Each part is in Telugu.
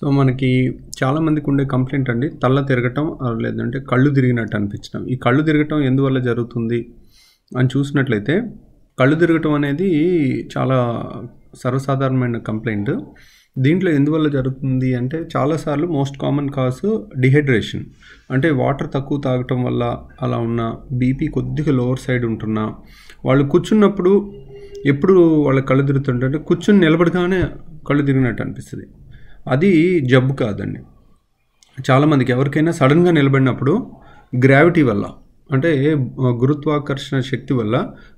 సో మనకి చాలామందికి ఉండే కంప్లైంట్ అండి తల్ల తిరగటం లేదంటే కళ్ళు తిరిగినట్టు అనిపించడం. ఈ కళ్ళు తిరగటం ఎందువల్ల జరుగుతుంది అని చూసినట్లయితే కళ్ళు తిరగటం అనేది చాలా సర్వసాధారణమైన కంప్లైంట్ దీంట్లో ఎందువల్ల జరుగుతుంది అంటే చాలాసార్లు మోస్ట్ కామన్ కాజ్ డిహైడ్రేషన్ అంటే వాటర్ తక్కువ తాగటం వల్ల అలా ఉన్న బీపీ కొద్దిగా లోవర్ సైడ్ ఉంటున్నా. వాళ్ళు కూర్చున్నప్పుడు ఎప్పుడు వాళ్ళ కళ్ళు తిరుగుతుంటే కూర్చుని నిలబడగానే కళ్ళు తిరిగినట్టు అనిపిస్తుంది. అది జబ్బు కాదండి. చాలామందికి ఎవరికైనా సడన్గా నిలబడినప్పుడు గ్రావిటీ వల్ల అంటే గురుత్వాకర్షణ శక్తి వల్ల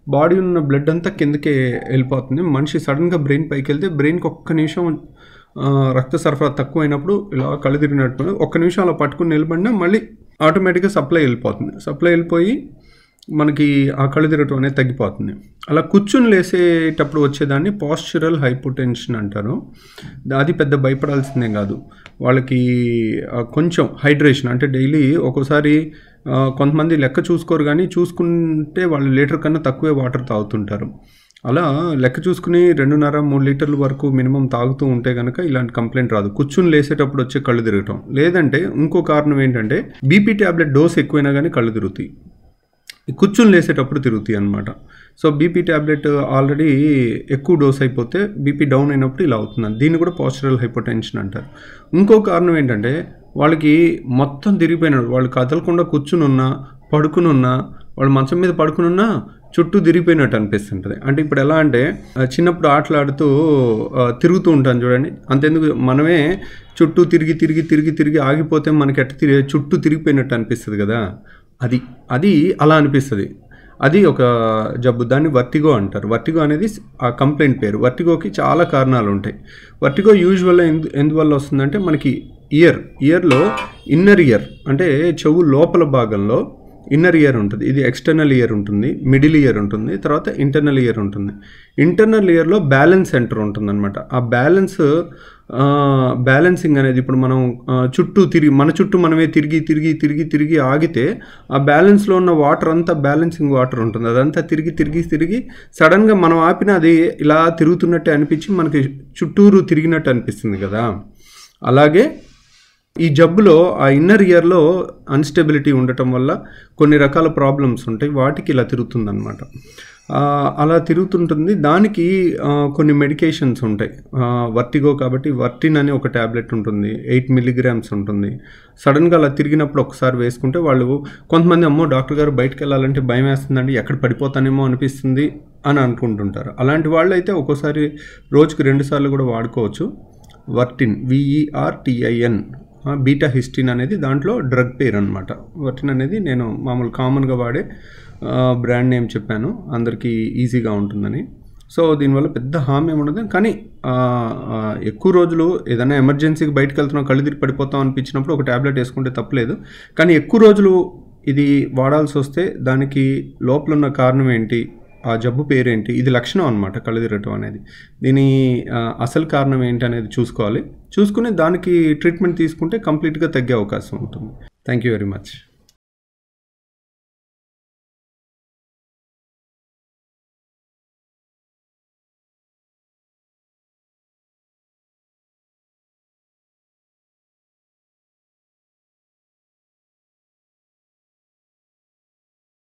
బాడీ ఉన్న బ్లడ్ అంతా కిందకే వెళ్ళిపోతుంది. మనిషి సడన్గా బ్రెయిన్ పైకి వెళ్తే బ్రెయిన్కి ఒక్క నిమిషం రక్త సరఫరా తక్కువైనప్పుడు ఇలా కళ్ళు తిరిగినట్టు ఒక్క నిమిషం అలా పట్టుకుని నిలబడినా మళ్ళీ ఆటోమేటిక్గా సప్లై వెళ్ళిపోతుంది. సప్లై వెళ్ళిపోయి మనకి ఆ కళ్ళు తిరగటం అనేది తగ్గిపోతుంది. అలా కూర్చుని లేసేటప్పుడు వచ్చేదాన్ని పాస్చురల్ హైపోటెన్షన్ అంటారు. అది పెద్ద భయపడాల్సిందే కాదు. వాళ్ళకి కొంచెం హైడ్రేషన్ అంటే డైలీ ఒక్కోసారి కొంతమంది లెక్క చూసుకోరు కానీ చూసుకుంటే వాళ్ళు లీటర్ కన్నా తక్కువే వాటర్ తాగుతుంటారు. అలా లెక్క చూసుకుని రెండున్నర మూడు లీటర్ల వరకు మినిమం తాగుతూ ఉంటే కనుక ఇలాంటి కంప్లైంట్ రాదు. కూర్చుని లేసేటప్పుడు వచ్చే కళ్ళు తిరగటం. లేదంటే ఇంకో కారణం ఏంటంటే బీపీ ట్యాబ్లెట్ డోస్ ఎక్కువైనా కానీ కళ్ళు తిరుగుతాయి. కూర్చుని లేసేటప్పుడు తిరుగుతాయి అనమాట సో బీపీ ట్యాబ్లెట్ ఆల్రెడీ ఎక్కువ డోస్ అయిపోతే బీపీ డౌన్ అయినప్పుడు ఇలా అవుతుంది దీన్ని కూడా పాస్టరల్ హైపోటెన్షన్ అంటారు. ఇంకో కారణం ఏంటంటే వాళ్ళకి మొత్తం తిరిగిపోయినాడు వాళ్ళు కదలకుండా కూర్చుని ఉన్నా పడుకుని ఉన్నా వాళ్ళు మంచం మీద పడుకుని ఉన్నా చుట్టూ తిరిగిపోయినట్టు అనిపిస్తుంటుంది. అంటే ఇప్పుడు ఎలా అంటే చిన్నప్పుడు ఆటలాడుతూ తిరుగుతూ ఉంటాను చూడండి. అంతెందుకు మనమే చుట్టూ తిరిగి తిరిగి తిరిగి తిరిగి ఆగిపోతే మనకి ఎట్ట తిరిగి చుట్టూ తిరిగిపోయినట్టు అనిపిస్తుంది కదా. అది అది అలా అనిపిస్తుంది. అది ఒక జబ్బు దాన్ని వర్టిగో అంటారు. వర్టిగో అనేది ఆ కంప్లైంట్ పేరు. వర్టిగోకి చాలా కారణాలు ఉంటాయి వర్టిగో యూజువల్గా ఎందు ఎందువల్ల వస్తుందంటే మనకి ఇయర్ ఇయర్లో ఇన్నర్ ఇయర్ అంటే చెవు లోపల భాగంలో ఇన్నర్ ఇయర్ ఉంటుంది. ఇది ఎక్స్టర్నల్ ఇయర్ ఉంటుంది మిడిల్ ఇయర్ ఉంటుంది తర్వాత ఇంటర్నల్ ఇయర్ ఉంటుంది. ఇంటర్నల్ ఇయర్లో బ్యాలెన్స్ సెంటర్ ఉంటుందన్నమాట. ఆ బ్యాలెన్స్ బ్యాలెన్సింగ్ అనేది ఇప్పుడు మనం చుట్టూ తిరిగి మన చుట్టూ మనమే తిరిగి తిరిగి తిరిగి తిరిగి ఆగితే ఆ బ్యాలెన్స్లో ఉన్న వాటర్ అంతా బ్యాలెన్సింగ్ వాటర్ ఉంటుంది. అదంతా తిరిగి తిరిగి తిరిగి సడన్గా మనం ఆపిన అది ఇలా తిరుగుతున్నట్టే అనిపించి మనకి చుట్టూరు తిరిగినట్టు అనిపిస్తుంది కదా. అలాగే ఈ జబ్బులో ఆ ఇన్నర్ ఇయర్లో అన్స్టెబిలిటీ ఉండటం వల్ల కొన్ని రకాల ప్రాబ్లమ్స్ ఉంటాయి. వాటికి ఇలా తిరుగుతుందన్నమాట. అలా తిరుగుతుంటుంది. దానికి కొన్ని మెడికేషన్స్ ఉంటాయి. వర్టిగో కాబట్టి వర్టిన్ అని ఒక ట్యాబ్లెట్ ఉంటుంది. ఎయిట్ మిల్లీగ్రామ్స్ ఉంటుంది. సడన్గా అలా తిరిగినప్పుడు ఒకసారి వేసుకుంటే వాళ్ళు కొంతమంది అమ్మో డాక్టర్ గారు బయటకు వెళ్ళాలంటే భయం వేస్తుందండి ఎక్కడ పడిపోతానేమో అనిపిస్తుంది అని అనుకుంటుంటారు. అలాంటి వాళ్ళు అయితే ఒక్కోసారి రోజుకి రెండుసార్లు కూడా వాడుకోవచ్చు. వర్టిన్ విఈఆర్టిఐఎన్ బీటా హిస్టిన్ అనేది దాంట్లో డ్రగ్ పేరు అనమాట వర్టిన్ అనేది నేను మామూలు కామన్గా వాడే బ్రాండ్ నేమ్ చెప్పాను. అందరికీ ఈజీగా ఉంటుందని. సో దీనివల్ల పెద్ద హామీ ఏముండదు ఉండదు. కానీ ఎక్కువ రోజులు ఏదైనా ఎమర్జెన్సీకి బయటకు వెళ్తున్నాం కళ్ళు తిరిగి పడిపోతాం అనిపించినప్పుడు ఒక ట్యాబ్లెట్ వేసుకుంటే తప్పలేదు. కానీ ఎక్కువ రోజులు ఇది వాడాల్సి వస్తే దానికి లోపల ఉన్న కారణం ఏంటి? ఆ జబ్బు పేరేంటి? ఇది లక్షణం అనమాట కళ్ళు తిరగటం అనేది. దీని అసలు కారణం ఏంటి అనేది చూసుకోవాలి. చూసుకుని దానికి ట్రీట్మెంట్ తీసుకుంటే కంప్లీట్గా తగ్గే అవకాశం ఉంటుంది. Thank you very much